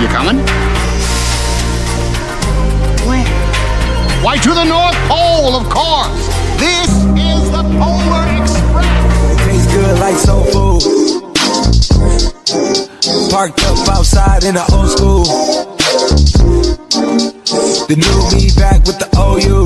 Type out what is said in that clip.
You coming? Where? Why, to the North Pole, of course. This is the Polar Express. Tastes good like soul food. Parked up outside in the old school. The new me back with the OU.